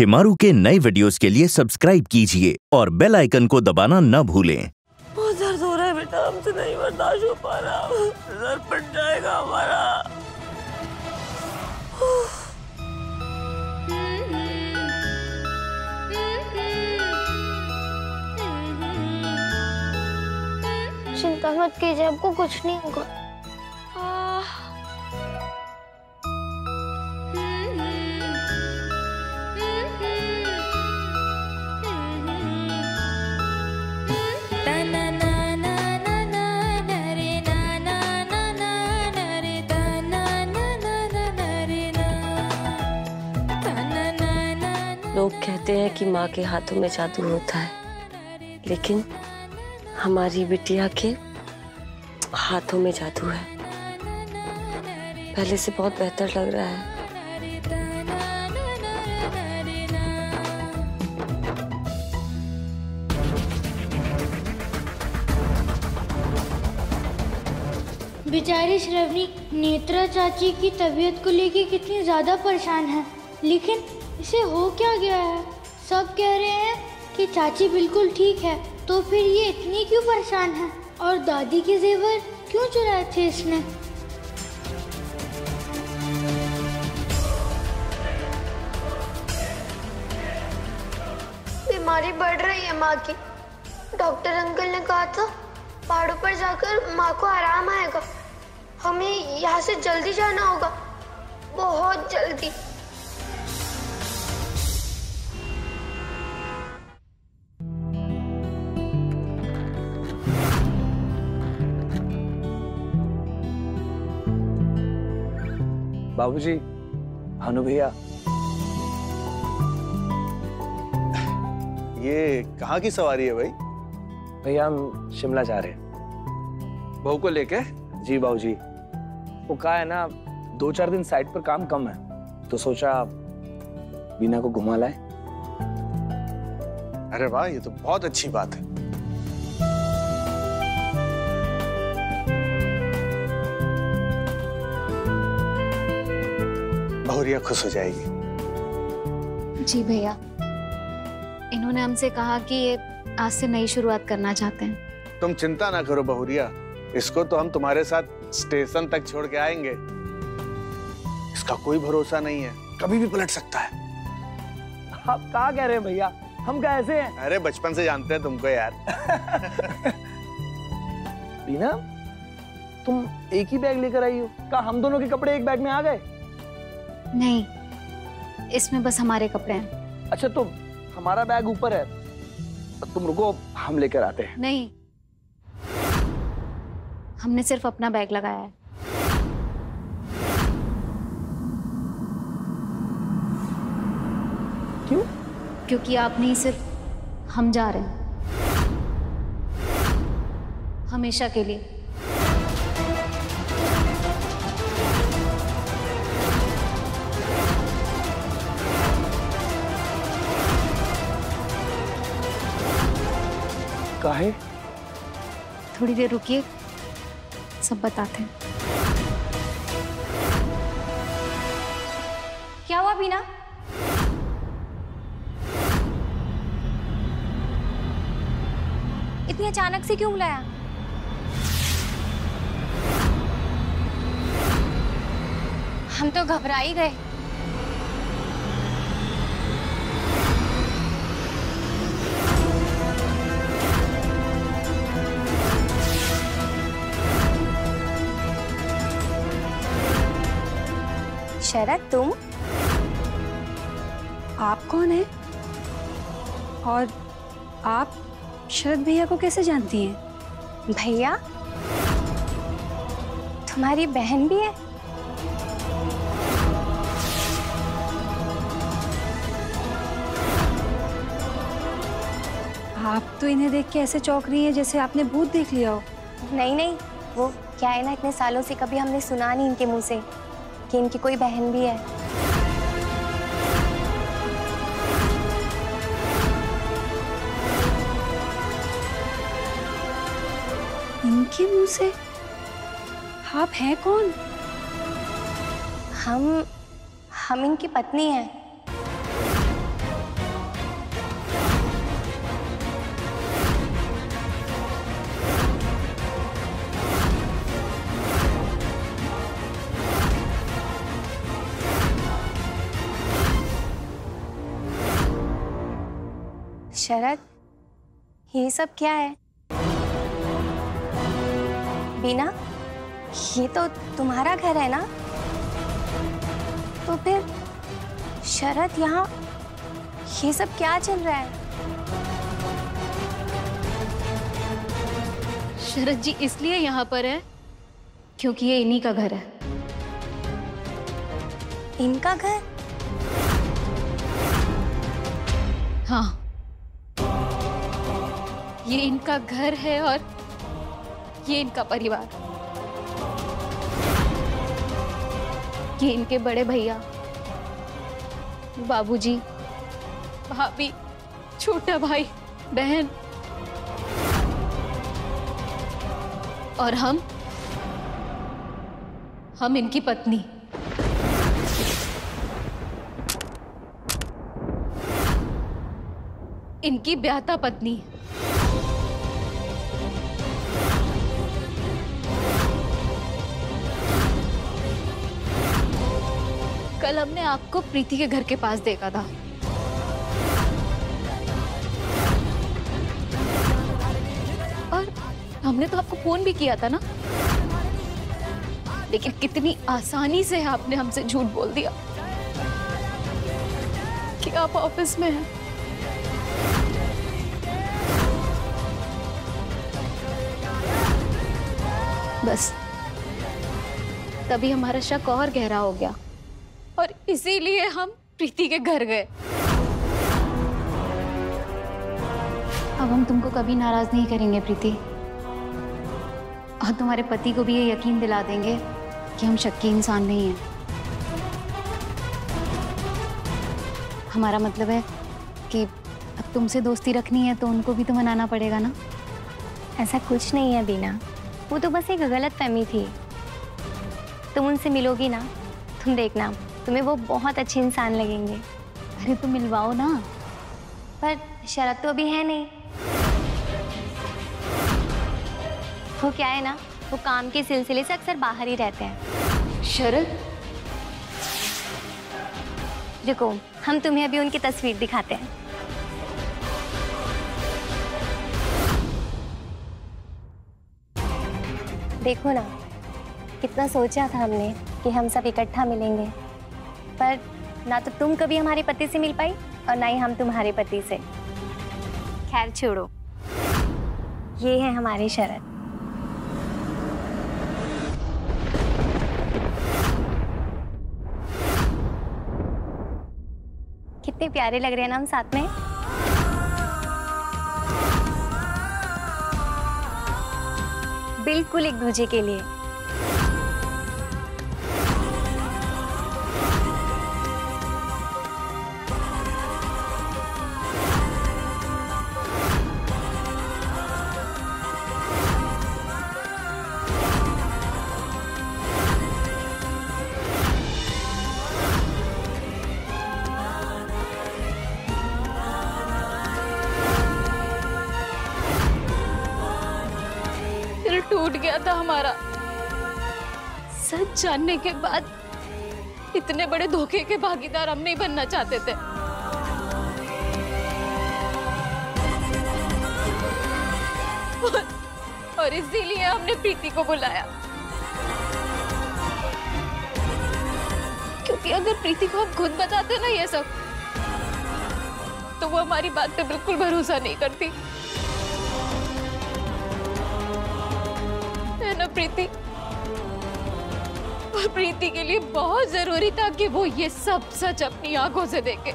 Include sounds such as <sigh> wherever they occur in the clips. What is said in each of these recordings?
शिमारू के नए वीडियोस के लिए सब्सक्राइब कीजिए और बेल आइकन को दबाना न भूलें। बहुत दर्द हो रहा है बेटा हमसे नहीं बर्दाश्त हो पा रहा। सर फट जाएगा हमारा। चिंता मत कीजिए आपको कुछ नहीं होगा। कहते हैं कि माँ के हाथों में जादू होता है। लेकिन हमारी बिटिया के हाथों में जादू है। पहले से बहुत बेहतर लग रहा है। बेचारी श्रवणी नेत्रा चाची की तबीयत को लेके कितनी ज़्यादा परेशान है, लेकिन इसे हो क्या गया हैं? कि चाची बिल्कुल ठीक है तो फिर ये इतनी क्यों परेशान है? और दादी के जेवर क्यों चुराए थे इसने? बीमारी बढ़ रही है माँ की। डॉक्टर अंकल ने कहा था, पहाड़ों पर जाकर माँ को आराम आएगा। हमें यहाँ से जल्दी जाना होगा। बहुत जल्दी। बाबूजी भानु भैया। ये कहाँ की सवारी है भाई? भैया हम शिमला जा रहे हैं। बहू को लेके? जी बाबूजी। वो कहा है ना दो चार दिन साइट पर काम कम है। तो सोचा बीना को घुमा लाए। अरे वाह ये तो बहुत अच्छी बात है। बहुरिया खुश हो जाएगी। जी भैया। इन्होंने हमसे कहा कि ये आज से नई शुरुआत करना चाहते हैं। तुम चिंता ना करो बहुरिया। इसको तो हम तुम्हारे साथ स्टेशन तक छोड़ के आएँगे। इसका कोई भरोसा नहीं है। कभी भी पलट सकता है। आप कहा कह रहे हैं भैया? हम कैसे हैं? अरे बचपन से जानते हैं तुमको यार। <laughs> बीना तुम एक ही बैग लेकर आई हो। क्या हम दोनों के कपड़े एक बैग में आ गए? नहीं इसमें बस हमारे कपड़े हैं। अच्छा तो हमारा बैग ऊपर है तुम रुको हम लेकर आते हैं। नहीं हमने सिर्फ़ अपना बैग लगाया है। क्यों? क्योंकि आप नहीं सिर्फ़ हम जा रहे हैं। हमेशा के लिए। काहे थोड़ी देर रुकिए। सब बताते हैं। क्या हुआ, बीना? इतनी अचानक से क्यों बुलाया? हम तो घबरा ही गए। शरद तुम? आप कौन है? और आप शरद भैया को कैसे जानती हैं? भैया तुम्हारी बहन भी है? आप तो इन्हें देख के ऐसे चौंक रही हैं जैसे आपने भूत देख लिया हो। नहीं नहीं वो क्या है ना इतने सालों से कभी हमने सुना नहीं इनके मुँह से। कि इनकी कोई बहन भी है। इनके मुँह से? आप हैं कौन? हम हम इनकी पत्नी हैं। शरद ये सब क्या है? बीना ये तो तुम्हारा घर है ना? तो फिर शरद यहाँ ये सब क्या चल रहा है? शरद जी इसलिए यहाँ पर है क्योंकि ये इन्हीं का घर है। इनका घर? हाँ। ये इनका घर है और ये इनका परिवार। ये इनके बड़े भैया। बाबूजी, भाभी। छोटा भाई। बहन। और हम? हम इनकी पत्नी। इनकी ब्याहता पत्नी। कल हमने आपको प्रीति के घर के पास देखा था। और हमने तो आपको फ़ोन भी किया था ना? लेकिन कितनी आसानी से आपने हमसे झूठ बोल दिया कि आप ऑफ़िस में हैं। बस, तभी हमारा शक और गहरा हो गया। और इसीलिए हम प्रीति के घर गए। अब हम तुमको कभी नाराज़ नहीं करेंगे प्रीति। और तुम्हारे पति को भी ये यकीन दिला देंगे कि हम शक्की इंसान नहीं हैं। हमारा मतलब है कि अब तुमसे दोस्ती रखनी है तो उनको भी तो मनाना पड़ेगा ना? ऐसा कुछ नहीं है बीना। वो तो बस एक गलत फहमी थी। तुम उनसे मिलोगी ना तुम देखना। तुम्हें वो बहुत अच्छे इंसान लगेंगे। अरे तो मिलवाओ ना। पर शरद तो अभी है नहीं। वो क्या है ना वो काम के सिलसिले से अक्सर बाहर ही रहते हैं। शरद? रुको हम तुम्हें अभी उनकी तस्वीर दिखाते हैं। देखो ना कितना सोचा था हमने कि हम सब इकट्ठा मिलेंगे। पर ना तो तुम कभी हमारे पति से मिल पाई और ना ही हम तुम्हारे पति से। खैर छोड़ो। ये है हमारी शरत कितने प्यारे लग रहे हैं ना हम साथ में। बिल्कुल एक दूजे के लिए। टूट गया था हमारा। सच जानने के बाद इतने बड़े धोखे के भागीदार हम नहीं बनना चाहते थे। और, और इसीलिए हमने प्रीति को बुलाया। क्योंकि अगर प्रीति को हम खुद बताते ना ये सब तो वो हमारी बात पे बिल्कुल भरोसा नहीं करती। है ना प्रीति? और प्रीति के लिए बहुत ज़रूरी था कि वो ये सब सच अपनी आँखों से देखे।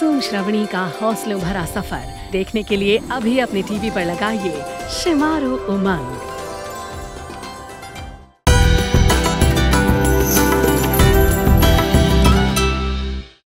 मासूम श्रवणी का हौसलों भरा सफ़र देखने के लिए अभी अपने टीवी पर लगाइए शिमारू उमंग।